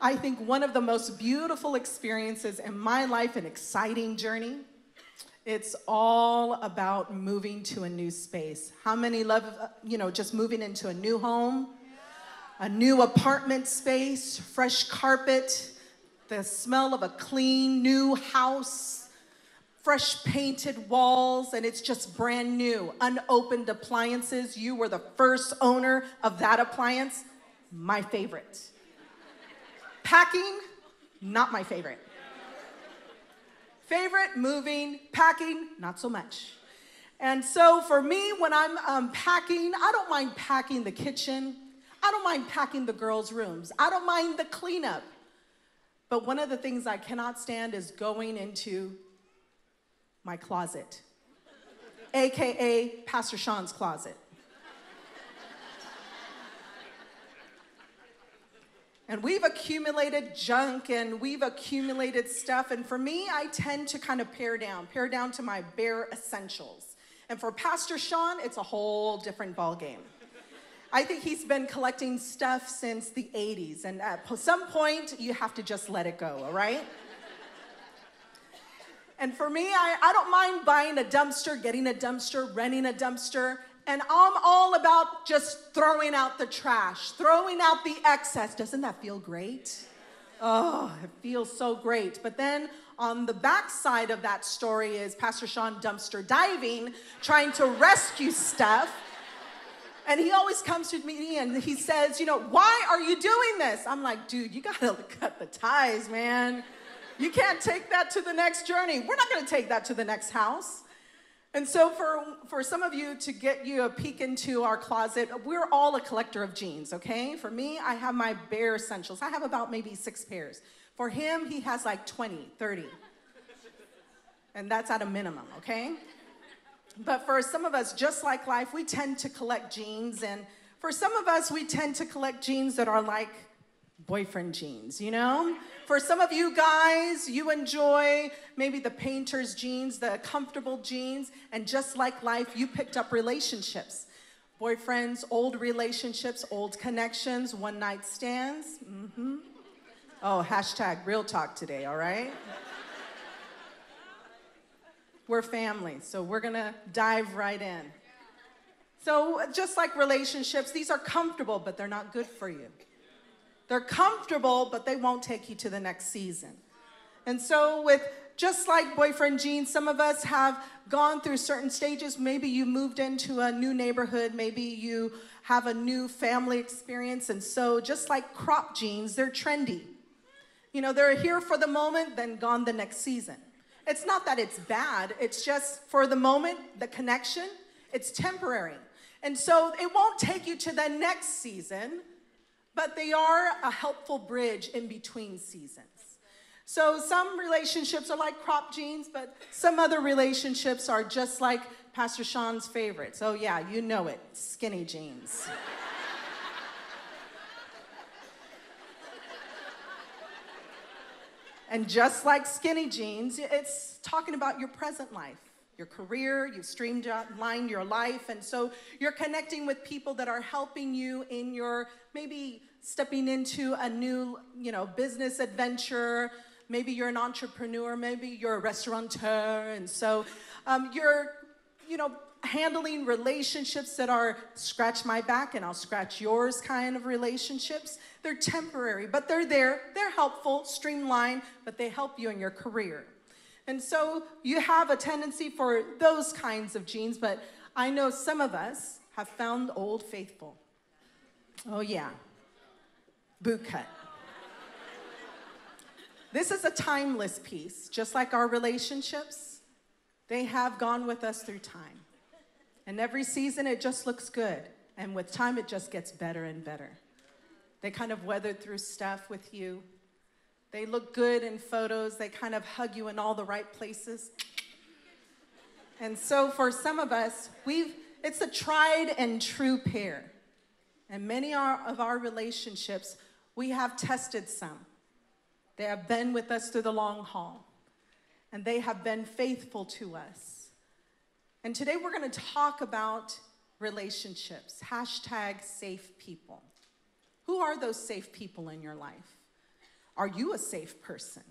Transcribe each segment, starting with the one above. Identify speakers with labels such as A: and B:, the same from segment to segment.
A: I think one of the most beautiful experiences in my life, an exciting journey. It's all about moving to a new space. How many love, uh, you know, just moving into a new home, a new apartment space, fresh carpet, the smell of a clean new house, fresh painted walls, and it's just brand new, unopened appliances. You were the first owner of that appliance. My favorite. Packing, not my favorite. Favorite, moving, packing, not so much. And so for me, when I'm um, packing, I don't mind packing the kitchen. I don't mind packing the girls' rooms. I don't mind the cleanup. But one of the things I cannot stand is going into my closet, AKA Pastor Sean's closet. And we've accumulated junk and we've accumulated stuff. And for me, I tend to kind of pare down, pare down to my bare essentials. And for Pastor Sean, it's a whole different ballgame. I think he's been collecting stuff since the 80s. And at some point, you have to just let it go, all right? and for me, I, I don't mind buying a dumpster, getting a dumpster, renting a dumpster. And I'm all about just throwing out the trash, throwing out the excess. Doesn't that feel great? Oh, it feels so great. But then on the back side of that story is Pastor Sean dumpster diving, trying to rescue stuff. And he always comes to me and he says, You know, why are you doing this? I'm like, Dude, you gotta cut the ties, man. You can't take that to the next journey. We're not gonna take that to the next house. And so, for, for some of you to get you a peek into our closet, we're all a collector of jeans, okay? For me, I have my bare essentials. I have about maybe six pairs. For him, he has like 20, 30. And that's at a minimum, okay? But for some of us, just like life, we tend to collect jeans. And for some of us, we tend to collect jeans that are like boyfriend jeans, you know? For some of you guys, you enjoy maybe the painter's jeans, the comfortable jeans, and just like life, you picked up relationships. Boyfriends, old relationships, old connections, one night stands. Mm-hmm. Oh, hashtag real talk today, all right? we're family, so we're gonna dive right in. So, just like relationships, these are comfortable, but they're not good for you. They're comfortable, but they won't take you to the next season. And so, with just like boyfriend jeans, some of us have gone through certain stages. Maybe you moved into a new neighborhood, maybe you have a new family experience. And so, just like crop jeans, they're trendy. You know, they're here for the moment, then gone the next season. It's not that it's bad, it's just for the moment, the connection, it's temporary. And so, it won't take you to the next season but they are a helpful bridge in between seasons. So some relationships are like crop jeans, but some other relationships are just like Pastor Sean's favorites. Oh, yeah, you know it skinny jeans. and just like skinny jeans, it's talking about your present life your career, you've streamlined your life, and so you're connecting with people that are helping you in your maybe stepping into a new, you know, business adventure. Maybe you're an entrepreneur, maybe you're a restaurateur, and so um, you're, you know, handling relationships that are scratch my back and I'll scratch yours kind of relationships. They're temporary, but they're there. They're helpful, streamlined, but they help you in your career. And so you have a tendency for those kinds of jeans, but I know some of us have found Old Faithful. Oh, yeah boot cut. this is a timeless piece, just like our relationships. They have gone with us through time. And every season it just looks good. And with time it just gets better and better. They kind of weathered through stuff with you. They look good in photos. They kind of hug you in all the right places. And so for some of us, we've it's a tried and true pair. And many of our relationships we have tested some. They have been with us through the long haul, and they have been faithful to us. And today we're going to talk about relationships, hashtag safe people. Who are those safe people in your life? Are you a safe person?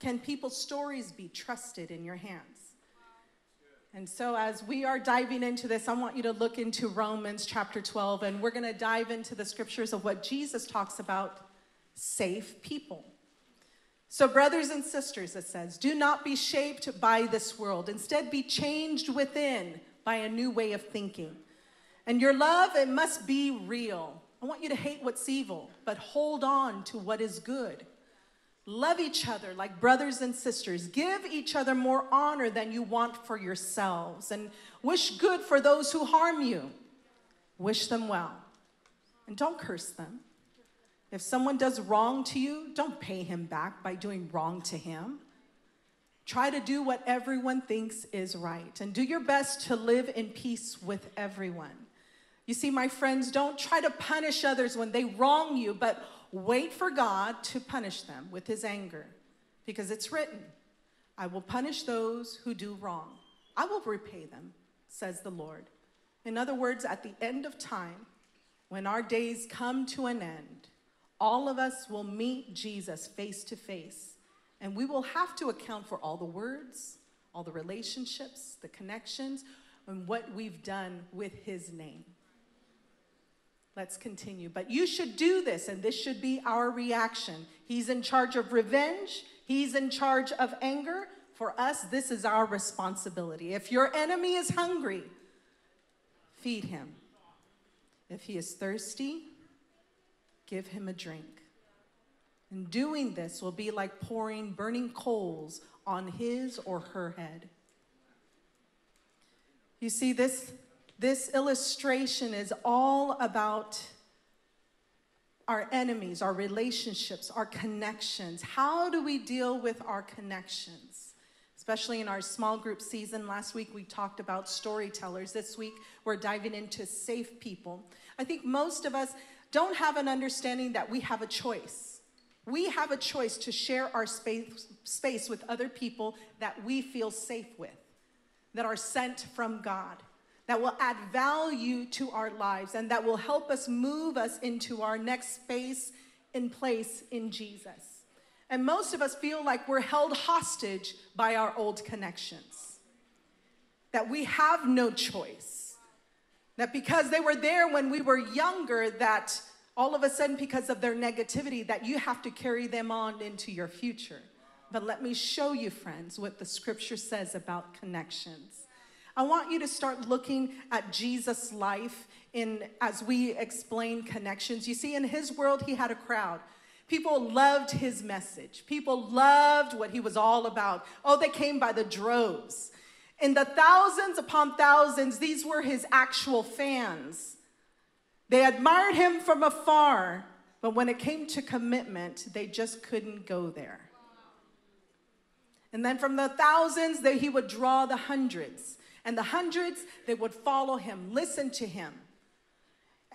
A: Can people's stories be trusted in your hands? And so, as we are diving into this, I want you to look into Romans chapter 12, and we're going to dive into the scriptures of what Jesus talks about safe people. So, brothers and sisters, it says, do not be shaped by this world. Instead, be changed within by a new way of thinking. And your love, it must be real. I want you to hate what's evil, but hold on to what is good. Love each other like brothers and sisters. Give each other more honor than you want for yourselves. And wish good for those who harm you. Wish them well. And don't curse them. If someone does wrong to you, don't pay him back by doing wrong to him. Try to do what everyone thinks is right and do your best to live in peace with everyone. You see, my friends, don't try to punish others when they wrong you, but Wait for God to punish them with his anger, because it's written, I will punish those who do wrong. I will repay them, says the Lord. In other words, at the end of time, when our days come to an end, all of us will meet Jesus face to face, and we will have to account for all the words, all the relationships, the connections, and what we've done with his name. Let's continue. But you should do this, and this should be our reaction. He's in charge of revenge, He's in charge of anger. For us, this is our responsibility. If your enemy is hungry, feed him. If he is thirsty, give him a drink. And doing this will be like pouring burning coals on his or her head. You see, this this illustration is all about our enemies, our relationships, our connections. How do we deal with our connections? Especially in our small group season. Last week we talked about storytellers. This week we're diving into safe people. I think most of us don't have an understanding that we have a choice. We have a choice to share our space, space with other people that we feel safe with, that are sent from God that will add value to our lives and that will help us move us into our next space in place in Jesus. And most of us feel like we're held hostage by our old connections, that we have no choice, that because they were there when we were younger, that all of a sudden, because of their negativity, that you have to carry them on into your future. But let me show you, friends, what the scripture says about connections. I want you to start looking at Jesus' life in as we explain connections. You see, in his world, he had a crowd. People loved his message. People loved what he was all about. Oh, they came by the droves. In the thousands upon thousands, these were his actual fans. They admired him from afar, but when it came to commitment, they just couldn't go there. And then from the thousands, that he would draw the hundreds. And the hundreds, they would follow him, listen to him.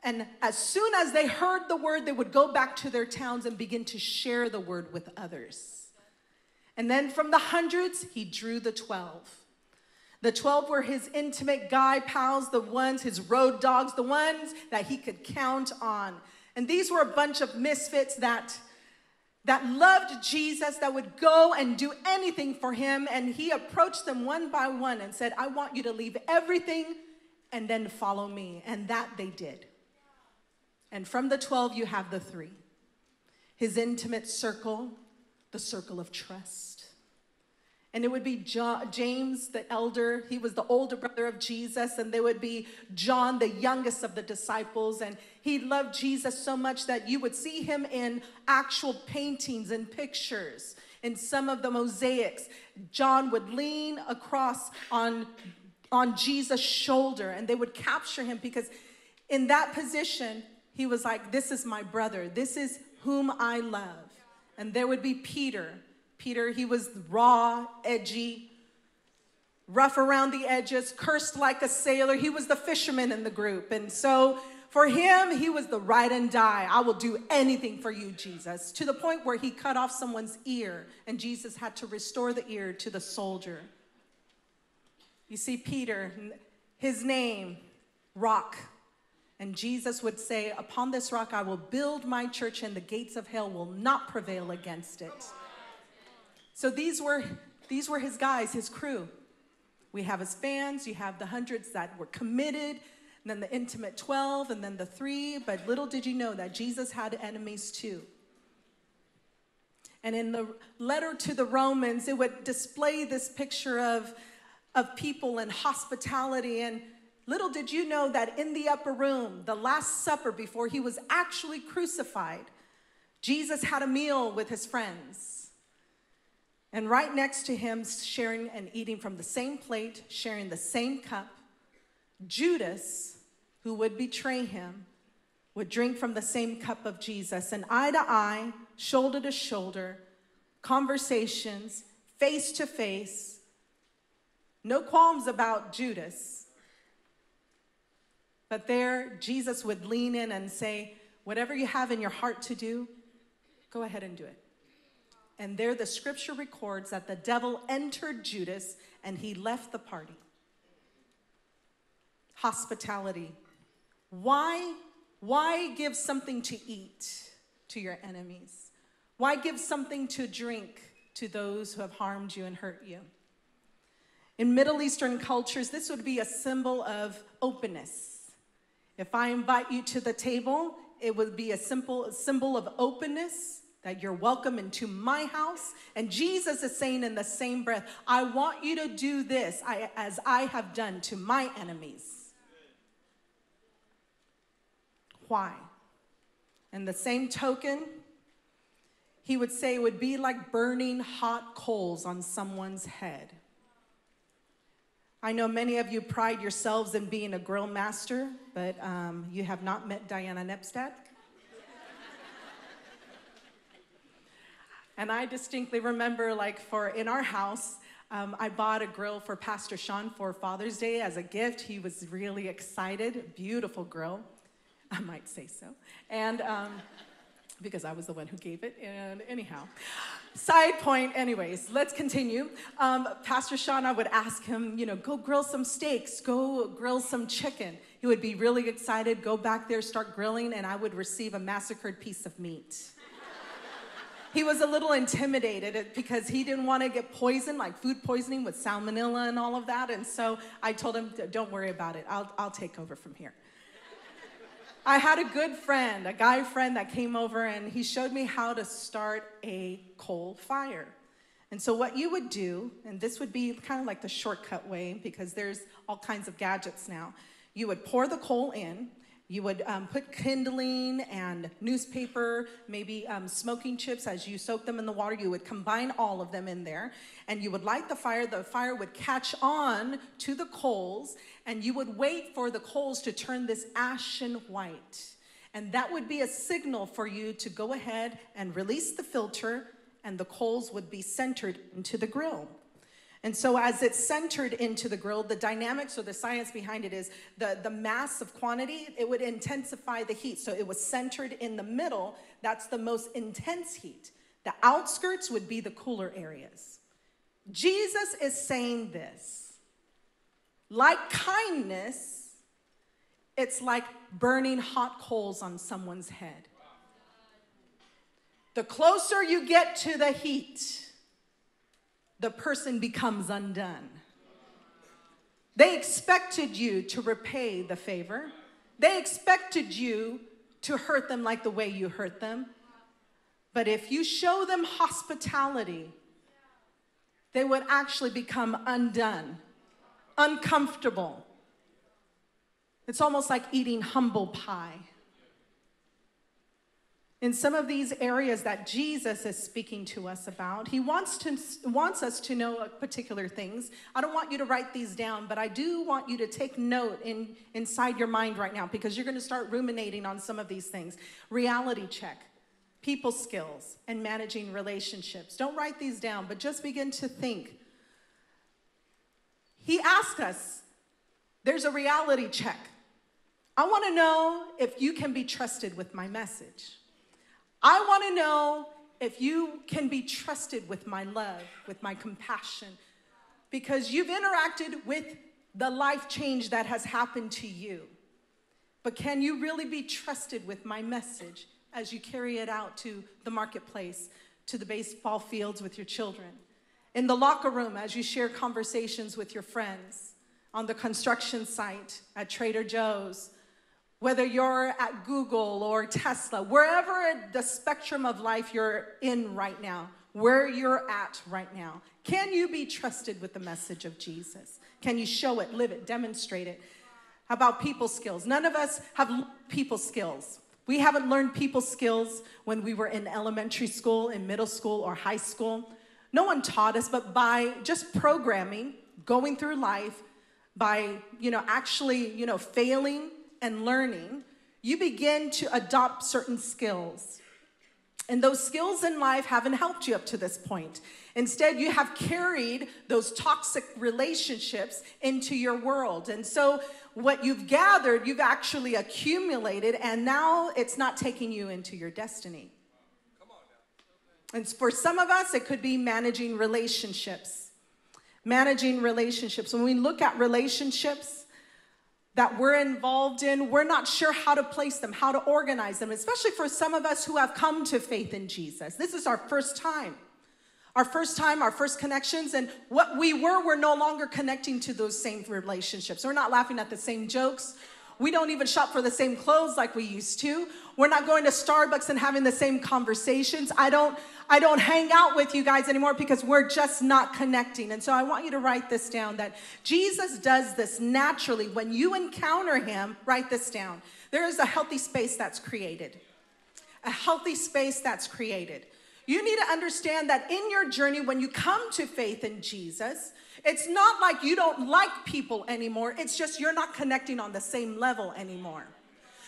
A: And as soon as they heard the word, they would go back to their towns and begin to share the word with others. And then from the hundreds, he drew the 12. The 12 were his intimate guy pals, the ones, his road dogs, the ones that he could count on. And these were a bunch of misfits that that loved Jesus, that would go and do anything for him. And he approached them one by one and said, I want you to leave everything and then follow me. And that they did. And from the 12, you have the three his intimate circle, the circle of trust and it would be John, James, the elder. He was the older brother of Jesus. And there would be John, the youngest of the disciples. And he loved Jesus so much that you would see him in actual paintings and pictures. In some of the mosaics, John would lean across on, on Jesus' shoulder and they would capture him because in that position, he was like, This is my brother. This is whom I love. And there would be Peter Peter, he was raw, edgy, rough around the edges, cursed like a sailor. He was the fisherman in the group. And so for him, he was the ride and die. I will do anything for you, Jesus, to the point where he cut off someone's ear, and Jesus had to restore the ear to the soldier. You see, Peter, his name, Rock. And Jesus would say, Upon this rock I will build my church, and the gates of hell will not prevail against it. So these were, these were his guys, his crew. We have his fans, you have the hundreds that were committed, and then the intimate 12, and then the three. But little did you know that Jesus had enemies too. And in the letter to the Romans, it would display this picture of, of people and hospitality. And little did you know that in the upper room, the Last Supper before he was actually crucified, Jesus had a meal with his friends. And right next to him, sharing and eating from the same plate, sharing the same cup, Judas, who would betray him, would drink from the same cup of Jesus. And eye to eye, shoulder to shoulder, conversations, face to face. No qualms about Judas. But there, Jesus would lean in and say, Whatever you have in your heart to do, go ahead and do it. And there, the scripture records that the devil entered Judas and he left the party. Hospitality. Why, why give something to eat to your enemies? Why give something to drink to those who have harmed you and hurt you? In Middle Eastern cultures, this would be a symbol of openness. If I invite you to the table, it would be a simple symbol of openness that you're welcome into my house. And Jesus is saying in the same breath, I want you to do this as I have done to my enemies. Why? In the same token, he would say it would be like burning hot coals on someone's head. I know many of you pride yourselves in being a grill master, but um, you have not met Dianna Nepstad. And I distinctly remember, like, for in our house, um, I bought a grill for Pastor Sean for Father's Day as a gift. He was really excited. Beautiful grill, I might say so. And um, because I was the one who gave it. And anyhow, side point, anyways, let's continue. Um, Pastor Sean, I would ask him, you know, go grill some steaks, go grill some chicken. He would be really excited, go back there, start grilling, and I would receive a massacred piece of meat. He was a little intimidated because he didn't want to get poisoned, like food poisoning with salmonella and all of that. And so I told him, don't worry about it. I'll, I'll take over from here. I had a good friend, a guy friend that came over and he showed me how to start a coal fire. And so, what you would do, and this would be kind of like the shortcut way because there's all kinds of gadgets now, you would pour the coal in, you would um, put kindling and newspaper, maybe um, smoking chips as you soak them in the water. You would combine all of them in there and you would light the fire. The fire would catch on to the coals and you would wait for the coals to turn this ashen white. And that would be a signal for you to go ahead and release the filter and the coals would be centered into the grill. And so, as it's centered into the grill, the dynamics or the science behind it is the, the mass of quantity, it would intensify the heat. So, it was centered in the middle. That's the most intense heat. The outskirts would be the cooler areas. Jesus is saying this like kindness, it's like burning hot coals on someone's head. The closer you get to the heat, the person becomes undone. They expected you to repay the favor. They expected you to hurt them like the way you hurt them. But if you show them hospitality, they would actually become undone, uncomfortable. It's almost like eating humble pie in some of these areas that Jesus is speaking to us about. He wants to wants us to know particular things. I don't want you to write these down, but I do want you to take note in inside your mind right now because you're going to start ruminating on some of these things. Reality check, people skills, and managing relationships. Don't write these down, but just begin to think. He asked us, there's a reality check. I want to know if you can be trusted with my message. I want to know if you can be trusted with my love, with my compassion, because you've interacted with the life change that has happened to you. But can you really be trusted with my message as you carry it out to the marketplace, to the baseball fields with your children? In the locker room, as you share conversations with your friends, on the construction site, at Trader Joe's, whether you're at Google or Tesla, wherever the spectrum of life you're in right now, where you're at right now, can you be trusted with the message of Jesus? Can you show it, live it, demonstrate it? About people skills? None of us have people skills. We haven't learned people skills when we were in elementary school, in middle school, or high school. No one taught us, but by just programming, going through life, by you know actually you know failing and learning, you begin to adopt certain skills. And those skills in life haven't helped you up to this point. Instead, you have carried those toxic relationships into your world. And so, what you've gathered, you've actually accumulated, and now it's not taking you into your destiny. And for some of us, it could be managing relationships. Managing relationships. When we look at relationships that we're involved in, we're not sure how to place them, how to organize them, especially for some of us who have come to faith in Jesus. This is our first time. Our first time, our first connections, and what we were, we're no longer connecting to those same relationships. We're not laughing at the same jokes. We don't even shop for the same clothes like we used to. We're not going to Starbucks and having the same conversations. I don't I don't hang out with you guys anymore because we're just not connecting. And so I want you to write this down that Jesus does this naturally. When you encounter him, write this down. There is a healthy space that's created. A healthy space that's created. You need to understand that in your journey, when you come to faith in Jesus, it's not like you don't like people anymore. It's just you're not connecting on the same level anymore.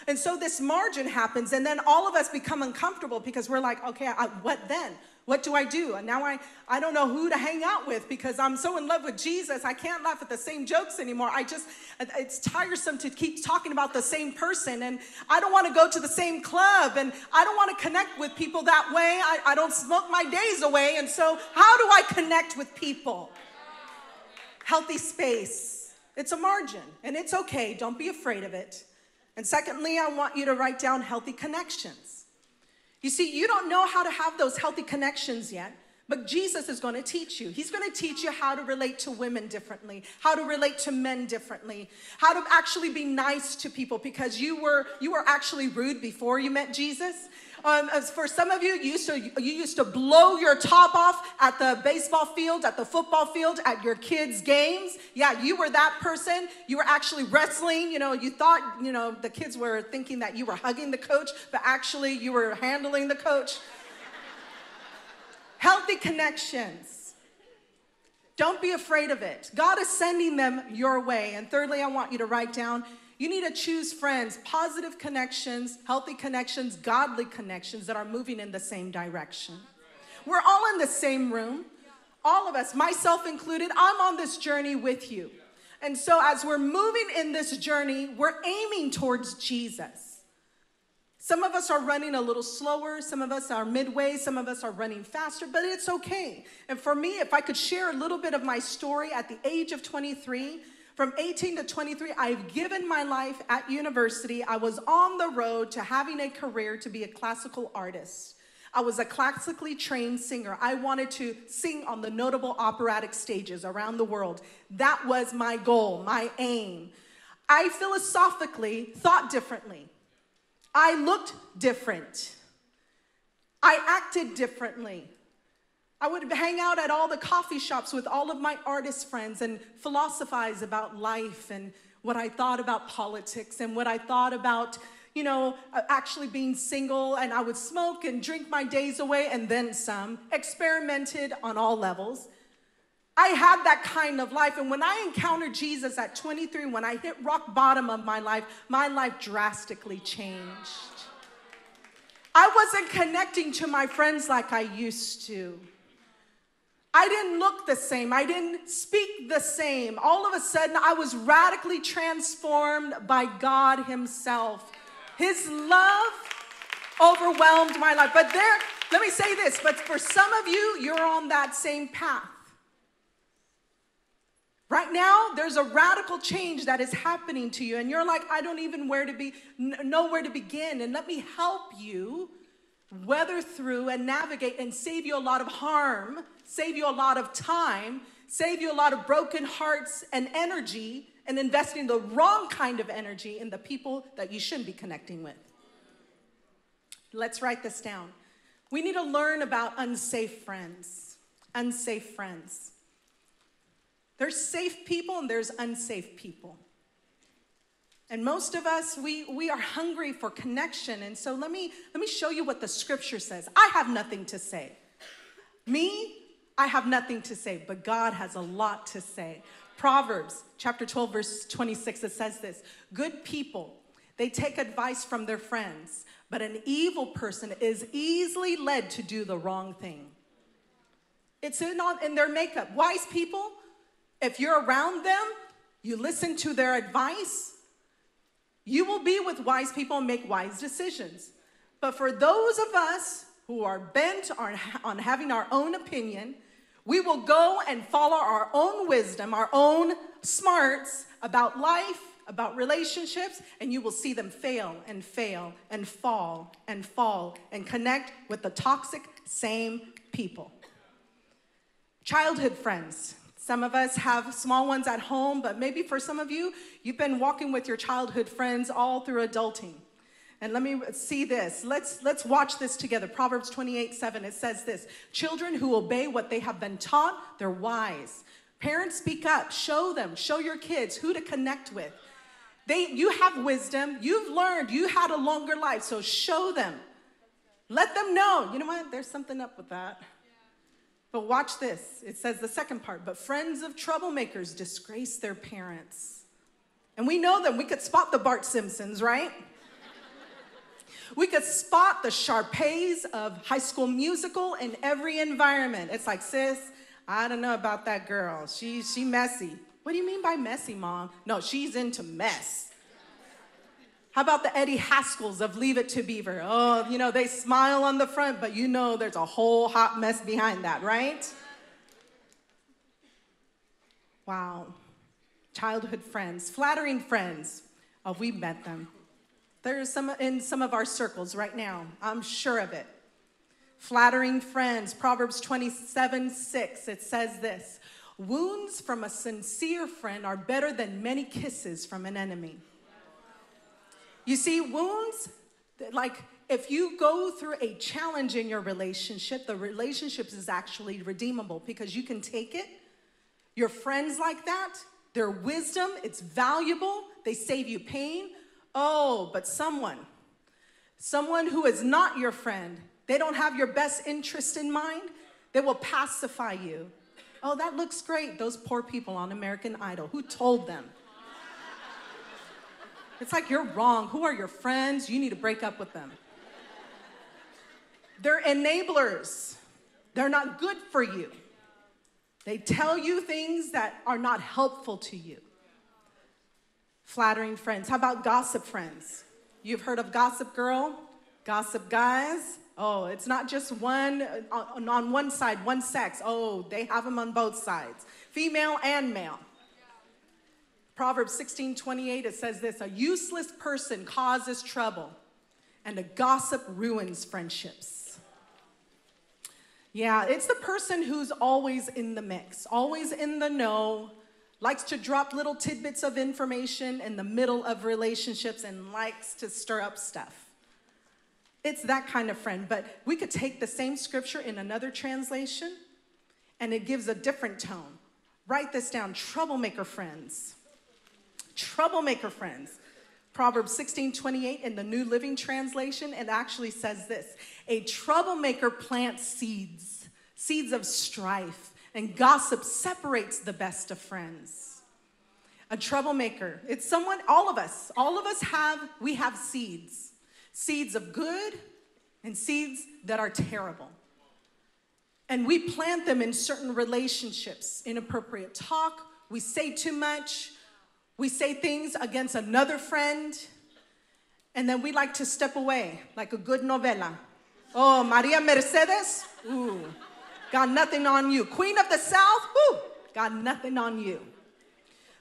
A: And so this margin happens, and then all of us become uncomfortable because we're like, okay, I, what then? What do I do? And now I, I don't know who to hang out with because I'm so in love with Jesus. I can't laugh at the same jokes anymore. I just, it's tiresome to keep talking about the same person. And I don't want to go to the same club. And I don't want to connect with people that way. I, I don't smoke my days away. And so, how do I connect with people? Healthy space. It's a margin, and it's okay. Don't be afraid of it. And secondly, I want you to write down healthy connections. You see, you don't know how to have those healthy connections yet, but Jesus is going to teach you. He's going to teach you how to relate to women differently, how to relate to men differently, how to actually be nice to people because you were you were actually rude before you met Jesus. Um, for some of you, you used, to, you used to blow your top off at the baseball field, at the football field, at your kids' games. Yeah, you were that person. You were actually wrestling. You know, you thought, you know, the kids were thinking that you were hugging the coach, but actually you were handling the coach. Healthy connections. Don't be afraid of it. God is sending them your way. And thirdly, I want you to write down you need to choose friends, positive connections, healthy connections, godly connections that are moving in the same direction. We're all in the same room. All of us, myself included, I'm on this journey with you. And so, as we're moving in this journey, we're aiming towards Jesus. Some of us are running a little slower, some of us are midway, some of us are running faster, but it's okay. And for me, if I could share a little bit of my story at the age of 23, from 18 to 23, I've given my life at university. I was on the road to having a career to be a classical artist. I was a classically trained singer. I wanted to sing on the notable operatic stages around the world. That was my goal, my aim. I philosophically thought differently. I looked different. I acted differently. I would hang out at all the coffee shops with all of my artist friends and philosophize about life and what I thought about politics and what I thought about, you know, uh, actually being single. And I would smoke and drink my days away and then some, experimented on all levels. I had that kind of life. And when I encountered Jesus at 23, when I hit rock bottom of my life, my life drastically changed. I wasn't connecting to my friends like I used to. I didn't look the same. I didn't speak the same. All of a sudden, I was radically transformed by God Himself. His love overwhelmed my life. But there, let me say this, but for some of you, you're on that same path. Right now, there's a radical change that is happening to you, and you're like, I don't even where to be, know where to begin. And let me help you weather through and navigate and save you a lot of harm, save you a lot of time, save you a lot of broken hearts and energy, and investing the wrong kind of energy in the people that you shouldn't be connecting with. Let's write this down. We need to learn about unsafe friends. Unsafe friends. There's safe people and there's unsafe people. And most of us, we, we are hungry for connection. And so let me, let me show you what the scripture says. I have nothing to say. Me, I have nothing to say, but God has a lot to say. Proverbs chapter 12, verse 26, it says this Good people, they take advice from their friends, but an evil person is easily led to do the wrong thing. It's in, in their makeup. Wise people, if you're around them, you listen to their advice, you will be with wise people and make wise decisions. But for those of us who are bent on, on having our own opinion, we will go and follow our own wisdom, our own smarts about life, about relationships, and you will see them fail and fail and fall and fall and connect with the toxic same people. Childhood friends. Some of us have small ones at home, but maybe for some of you, you've been walking with your childhood friends all through adulting. And let me see this. Let's let's watch this together. Proverbs 28, 7. It says this: children who obey what they have been taught, they're wise. Parents speak up, show them, show your kids who to connect with. They you have wisdom, you've learned, you had a longer life, so show them. Let them know. You know what? There's something up with that. But watch this. It says the second part, but friends of troublemakers disgrace their parents. And we know them. We could spot the Bart Simpsons, right? we could spot the Sharpays of high school musical in every environment. It's like, sis, I don't know about that girl. She, she messy. What do you mean by messy, mom? No, she's into mess. How about the Eddie Haskells of Leave It to Beaver? Oh, you know, they smile on the front, but you know there's a whole hot mess behind that, right? Wow. Childhood friends, flattering friends. Oh, we've met them. There's some in some of our circles right now. I'm sure of it. Flattering friends, Proverbs 27 6, it says this Wounds from a sincere friend are better than many kisses from an enemy. You see, wounds, like if you go through a challenge in your relationship, the relationship is actually redeemable because you can take it. Your friends like that, their wisdom, it's valuable. They save you pain. Oh, but someone, someone who is not your friend, they don't have your best interest in mind, they will pacify you. Oh, that looks great. Those poor people on American Idol. Who told them? It's like you're wrong. Who are your friends? You need to break up with them. They're enablers, they're not good for you. They tell you things that are not helpful to you. Flattering friends. How about gossip friends? You've heard of Gossip Girl, Gossip Guys. Oh, it's not just one uh, on, on one side, one sex. Oh, they have them on both sides, female and male. Proverbs 16 28, it says this a useless person causes trouble, and a gossip ruins friendships. Yeah, it's the person who's always in the mix, always in the know, likes to drop little tidbits of information in the middle of relationships, and likes to stir up stuff. It's that kind of friend, but we could take the same scripture in another translation and it gives a different tone. Write this down troublemaker friends troublemaker friends. Proverbs 16 28 in the New Living Translation, it actually says this A troublemaker plants seeds, seeds of strife, and gossip separates the best of friends. A troublemaker, it's someone, all of us, all of us have, we have seeds. Seeds of good and seeds that are terrible. And we plant them in certain relationships, inappropriate talk, we say too much, we say things against another friend, and then we like to step away like a good novela. Oh, Maria Mercedes, ooh, got nothing on you. Queen of the South, ooh, got nothing on you.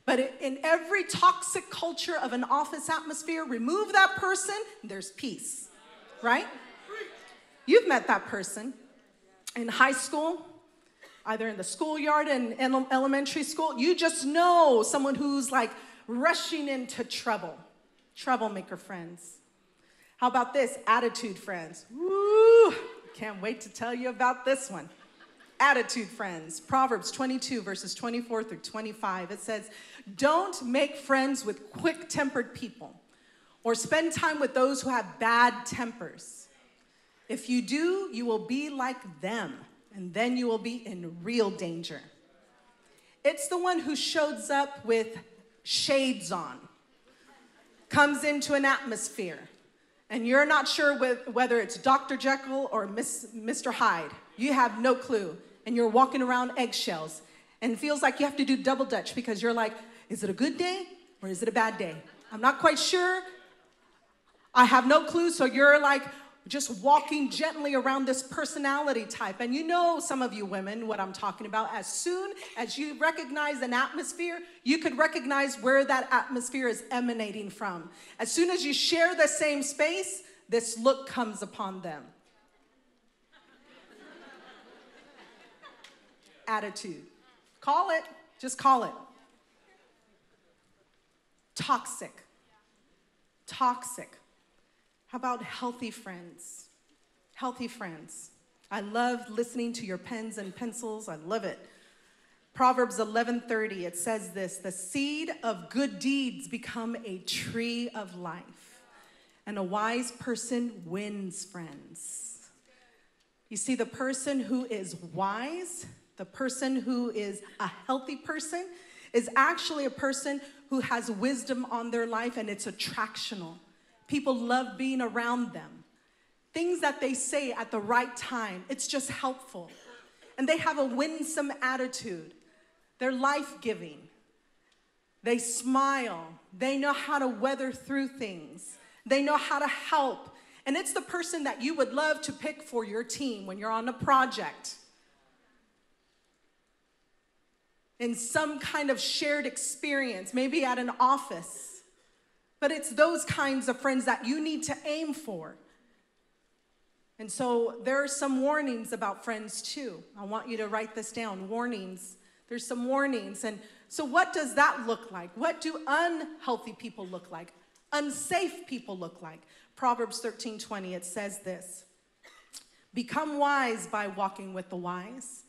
A: But in every toxic culture of an office atmosphere, remove that person, there's peace, right? You've met that person in high school, either in the schoolyard and elementary school. You just know someone who's like rushing into trouble, troublemaker friends. How about this? Attitude friends. Woo! Can't wait to tell you about this one. Attitude friends. Proverbs 22, verses 24 through 25. It says, Don't make friends with quick tempered people or spend time with those who have bad tempers. If you do, you will be like them, and then you will be in real danger. It's the one who shows up with shades on, comes into an atmosphere, and you're not sure whether it's Dr. Jekyll or Miss, Mr. Hyde. You have no clue and you're walking around eggshells and feels like you have to do double dutch because you're like, is it a good day or is it a bad day? I'm not quite sure. I have no clue. So you're like just walking gently around this personality type. And you know, some of you women, what I'm talking about. As soon as you recognize an atmosphere, you could recognize where that atmosphere is emanating from. As soon as you share the same space, this look comes upon them. attitude. Call it, just call it. Toxic. Toxic. How about healthy friends? Healthy friends. I love listening to your pens and pencils. I love it. Proverbs 11:30 it says this, the seed of good deeds become a tree of life, and a wise person wins friends. You see the person who is wise the person who is a healthy person is actually a person who has wisdom on their life and it's attractional. People love being around them. Things that they say at the right time, it's just helpful. And they have a winsome attitude. They're life giving. They smile. They know how to weather through things. They know how to help. And it's the person that you would love to pick for your team when you're on a project in some kind of shared experience, maybe at an office. But it's those kinds of friends that you need to aim for. And so there are some warnings about friends too. I want you to write this down warnings. There's some warnings. And so, what does that look like? What do unhealthy people look like? Unsafe people look like? Proverbs 13 20, it says this Become wise by walking with the wise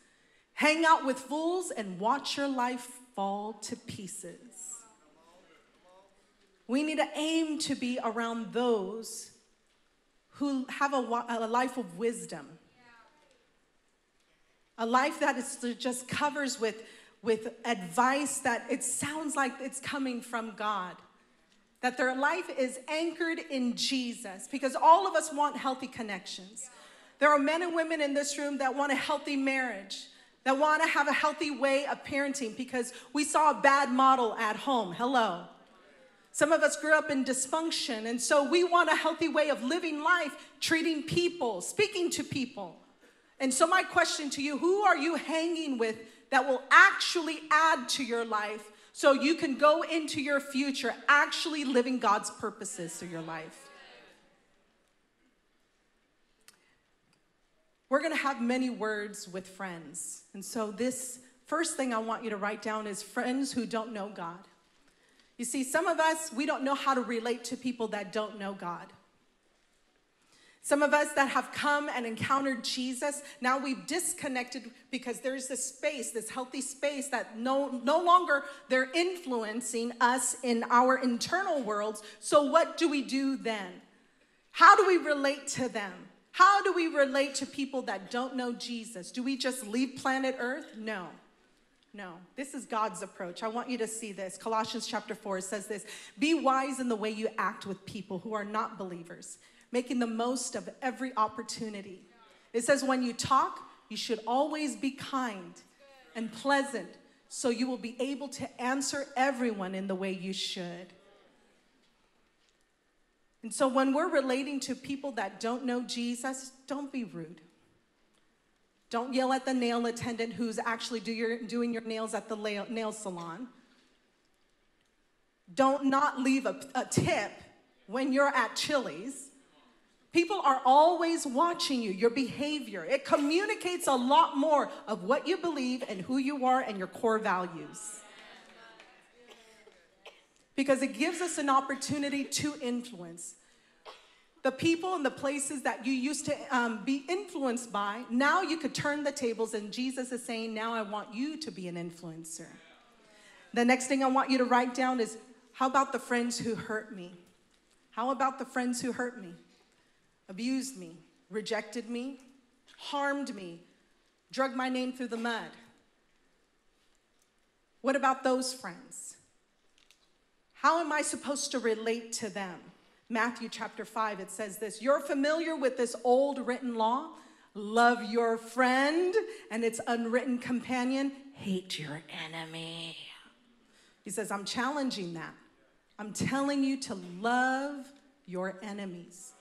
A: Hang out with fools and watch your life fall to pieces. We need to aim to be around those who have a, a life of wisdom. A life that is just covers with, with advice that it sounds like it's coming from God. That their life is anchored in Jesus because all of us want healthy connections. There are men and women in this room that want a healthy marriage that want to have a healthy way of parenting because we saw a bad model at home. Hello. Some of us grew up in dysfunction, and so we want a healthy way of living life, treating people, speaking to people. And so, my question to you who are you hanging with that will actually add to your life so you can go into your future actually living God's purposes through your life? We're going to have many words with friends. And so, this first thing I want you to write down is friends who don't know God. You see, some of us, we don't know how to relate to people that don't know God. Some of us that have come and encountered Jesus, now we've disconnected because there's this space, this healthy space that no, no longer they're influencing us in our internal worlds. So, what do we do then? How do we relate to them? How do we relate to people that don't know Jesus? Do we just leave planet Earth? No. No, this is God's approach. I want you to see this. Colossians chapter 4 says this Be wise in the way you act with people who are not believers, making the most of every opportunity. It says, When you talk, you should always be kind and pleasant, so you will be able to answer everyone in the way you should. And so when we're relating to people that don't know Jesus, don't be rude. Don't yell at the nail attendant who's actually do your, doing your nails at the nail salon. Don't not leave a, a tip when you're at Chili's. People are always watching you, your behavior. It communicates a lot more of what you believe and who you are and your core values. Because it gives us an opportunity to influence. The people and the places that you used to um, be influenced by, now you could turn the tables, and Jesus is saying, Now I want you to be an influencer. The next thing I want you to write down is how about the friends who hurt me? How about the friends who hurt me, abused me, rejected me, harmed me, drug my name through the mud? What about those friends? How am I supposed to relate to them? Matthew chapter 5, it says this You're familiar with this old written law love your friend and its unwritten companion, hate your enemy. He says, I'm challenging that. I'm telling you to love your enemies.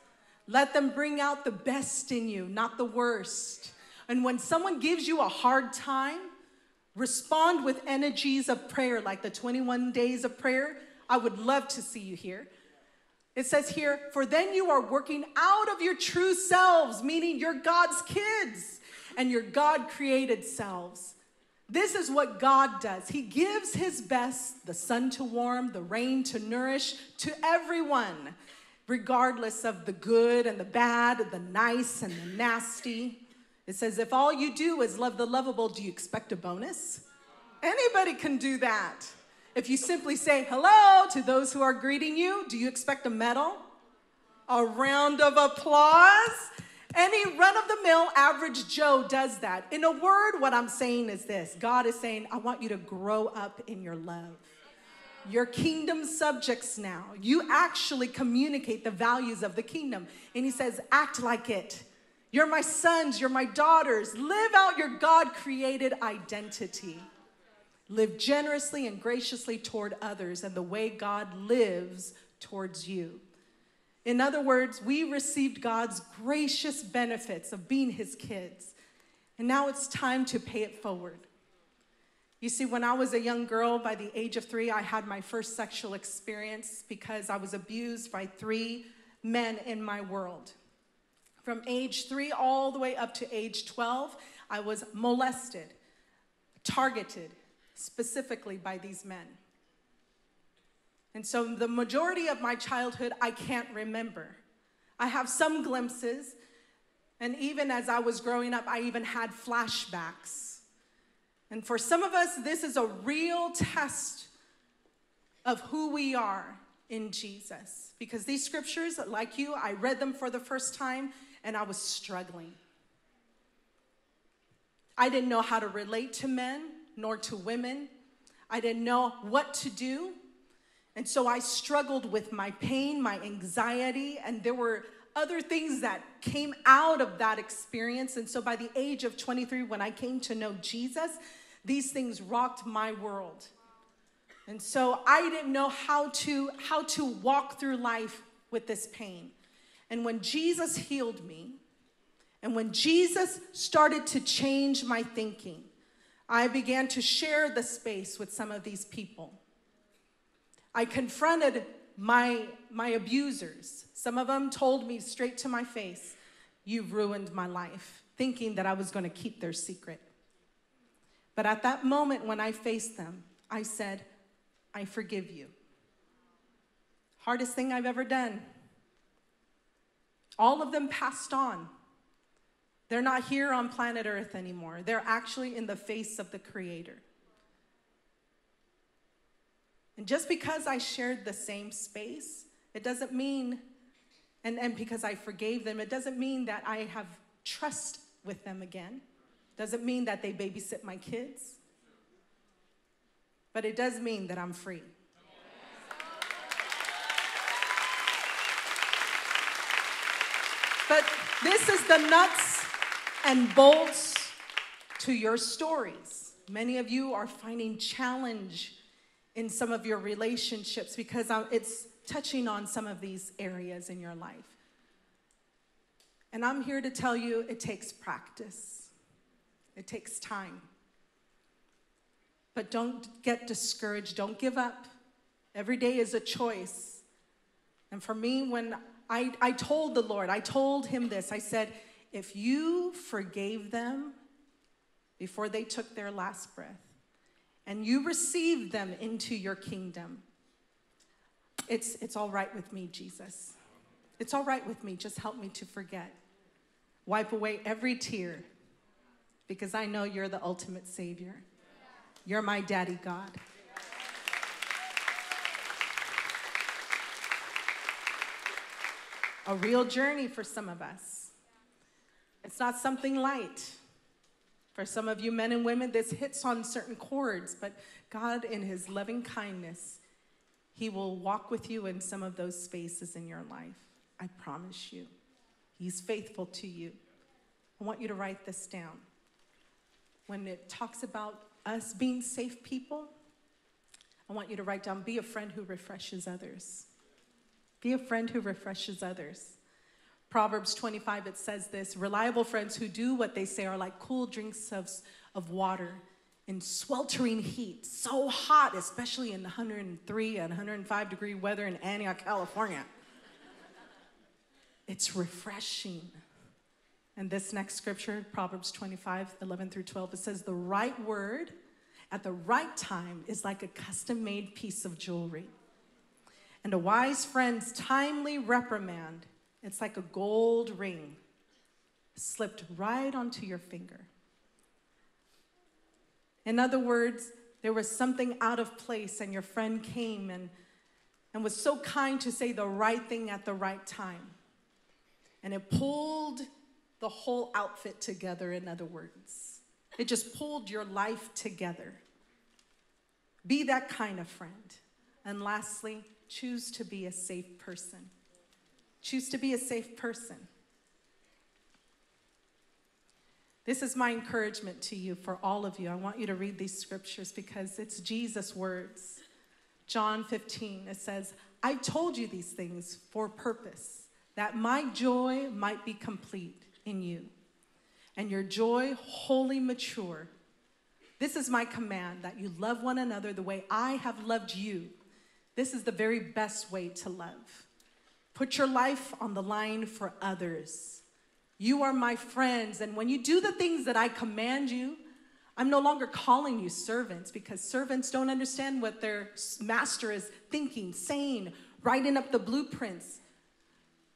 A: Let them bring out the best in you, not the worst. And when someone gives you a hard time, respond with energies of prayer, like the 21 days of prayer. I would love to see you here. It says here, for then you are working out of your true selves, meaning you're God's kids and your God created selves. This is what God does. He gives His best the sun to warm, the rain to nourish to everyone, regardless of the good and the bad, the nice and the nasty. It says, if all you do is love the lovable, do you expect a bonus? Anybody can do that. If you simply say hello to those who are greeting you, do you expect a medal? A round of applause? Any run of the mill average Joe does that. In a word, what I'm saying is this God is saying, I want you to grow up in your love. You're kingdom subjects now. You actually communicate the values of the kingdom. And he says, act like it. You're my sons, you're my daughters. Live out your God created identity. Live generously and graciously toward others and the way God lives towards you. In other words, we received God's gracious benefits of being his kids. And now it's time to pay it forward. You see, when I was a young girl, by the age of three, I had my first sexual experience because I was abused by three men in my world. From age three all the way up to age 12, I was molested, targeted specifically by these men. And so the majority of my childhood, I can't remember. I have some glimpses. And even as I was growing up, I even had flashbacks. And for some of us, this is a real test of who we are in Jesus. Because these scriptures, like you, I read them for the first time and I was struggling. I didn't know how to relate to men nor to women. I didn't know what to do. And so I struggled with my pain, my anxiety, and there were other things that came out of that experience. And so by the age of 23, when I came to know Jesus, these things rocked my world. And so I didn't know how to how to walk through life with this pain. And when Jesus healed me, and when Jesus started to change my thinking, I began to share the space with some of these people. I confronted my, my abusers. Some of them told me straight to my face, You've ruined my life, thinking that I was going to keep their secret. But at that moment when I faced them, I said, I forgive you. Hardest thing I've ever done. All of them passed on. They're not here on planet Earth anymore. They're actually in the face of the Creator. And just because I shared the same space, it doesn't mean, and, and because I forgave them, it doesn't mean that I have trust with them again. Doesn't mean that they babysit my kids. But it does mean that I'm free. But this is the nuts and bolts to your stories. Many of you are finding challenge in some of your relationships because uh, it's touching on some of these areas in your life. And I'm here to tell you it takes practice, it takes time. But don't get discouraged, don't give up. Every day is a choice. And for me, when I, I told the Lord, I told him this I said, if you forgave them before they took their last breath and you received them into your kingdom, it's, it's all right with me, Jesus. It's all right with me. Just help me to forget. Wipe away every tear because I know you're the ultimate Savior. You're my daddy, God. A real journey for some of us. It's not something light. For some of you men and women, this hits on certain chords, but God, in His loving kindness, He will walk with you in some of those spaces in your life. I promise you. He's faithful to you. I want you to write this down. When it talks about us being safe people, I want you to write down be a friend who refreshes others. Be a friend who refreshes others. Proverbs 25, it says this reliable friends who do what they say are like cool drinks of, of water in sweltering heat, so hot, especially in 103 and 105 degree weather in Antioch, California. It's refreshing. And this next scripture, Proverbs 25, 11 through 12, it says, The right word at the right time is like a custom made piece of jewelry. And a wise friend's timely reprimand, it's like a gold ring slipped right onto your finger. In other words, there was something out of place, and your friend came and, and was so kind to say the right thing at the right time. And it pulled the whole outfit together, in other words. It just pulled your life together. Be that kind of friend. And lastly, choose to be a safe person. Choose to be a safe person. This is my encouragement to you, for all of you. I want you to read these scriptures because it's Jesus' words. John 15, it says, I told you these things for purpose that my joy might be complete in you, and your joy wholly mature. This is my command that you love one another the way I have loved you. This is the very best way to love. Put your life on the line for others. You are my friends, and when you do the things that I command you, I'm no longer calling you servants because servants don't understand what their master is thinking, saying, writing up the blueprints.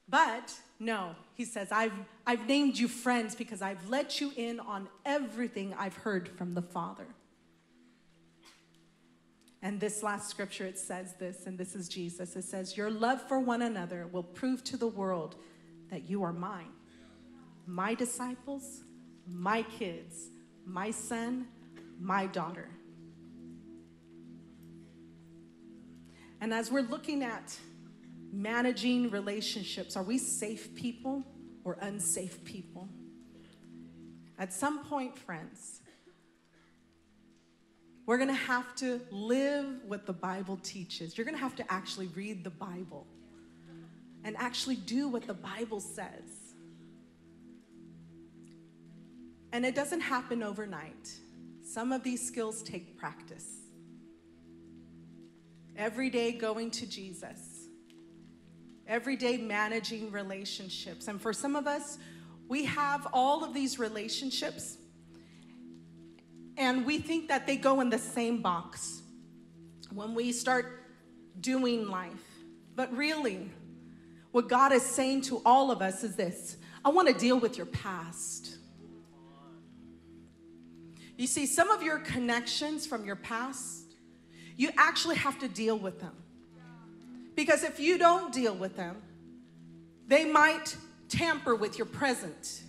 A: But no, he says, I've, I've named you friends because I've let you in on everything I've heard from the Father. And this last scripture, it says this, and this is Jesus. It says, Your love for one another will prove to the world that you are mine, my disciples, my kids, my son, my daughter. And as we're looking at managing relationships. Are we safe people or unsafe people? At some point, friends, we're going to have to live what the Bible teaches. You're going to have to actually read the Bible and actually do what the Bible says. And it doesn't happen overnight. Some of these skills take practice. Every day going to Jesus every day managing relationships. And for some of us, we have all of these relationships and we think that they go in the same box when we start doing life. But really, what God is saying to all of us is this I want to deal with your past. You see, some of your connections from your past, you actually have to deal with them. Because if you don't deal with them, they might tamper with your present.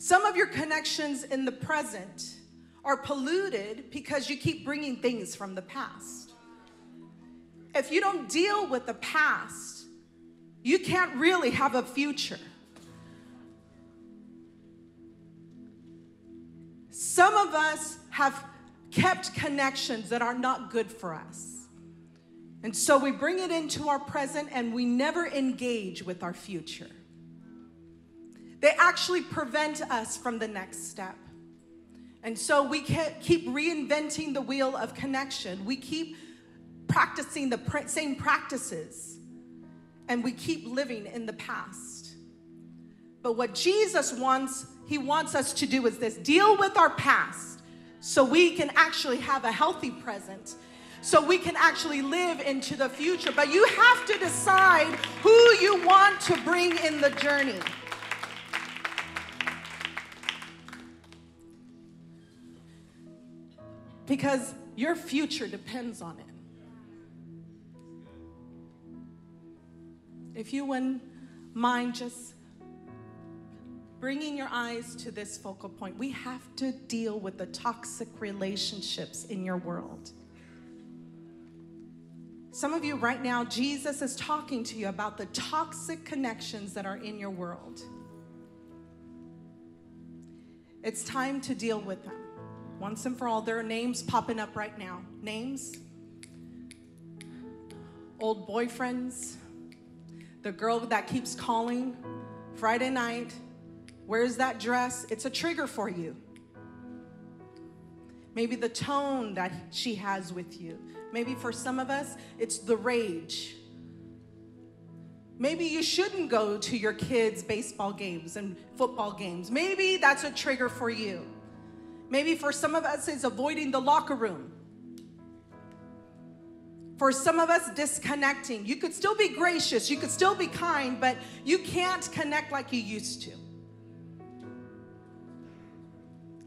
A: Some of your connections in the present are polluted because you keep bringing things from the past. If you don't deal with the past, you can't really have a future. Some of us have kept connections that are not good for us. And so we bring it into our present and we never engage with our future. They actually prevent us from the next step. And so we keep reinventing the wheel of connection. We keep practicing the same practices. And we keep living in the past. But what Jesus wants, he wants us to do is this deal with our past so we can actually have a healthy present so we can actually live into the future. But you have to decide who you want to bring in the journey. Because your future depends on it. If you wouldn't mind just bringing your eyes to this focal point, we have to deal with the toxic relationships in your world. Some of you right now, Jesus is talking to you about the toxic connections that are in your world. It's time to deal with them once and for all. There are names popping up right now. Names, old boyfriends, the girl that keeps calling Friday night, where's that dress? It's a trigger for you. Maybe the tone that she has with you. Maybe for some of us, it's the rage. Maybe you shouldn't go to your kids' baseball games and football games. Maybe that's a trigger for you. Maybe for some of us, it's avoiding the locker room. For some of us, disconnecting. You could still be gracious, you could still be kind, but you can't connect like you used to.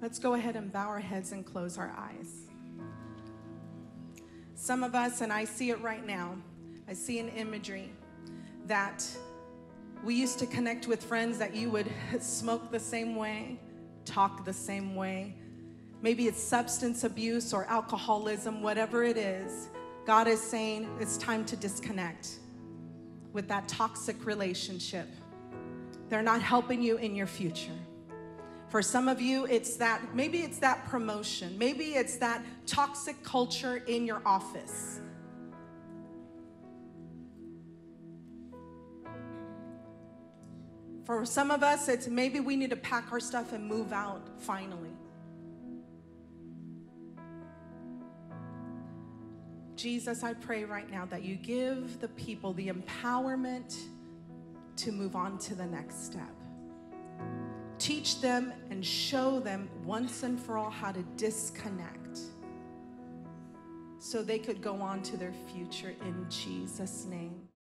A: Let's go ahead and bow our heads and close our eyes. Some of us, and I see it right now, I see an imagery that we used to connect with friends that you would smoke the same way, talk the same way. Maybe it's substance abuse or alcoholism, whatever it is. God is saying it's time to disconnect with that toxic relationship. They're not helping you in your future. For some of you, it's that, maybe it's that promotion. Maybe it's that toxic culture in your office. For some of us, it's maybe we need to pack our stuff and move out finally. Jesus, I pray right now that you give the people the empowerment to move on to the next step. Teach them and show them once and for all how to disconnect so they could go on to their future in Jesus' name.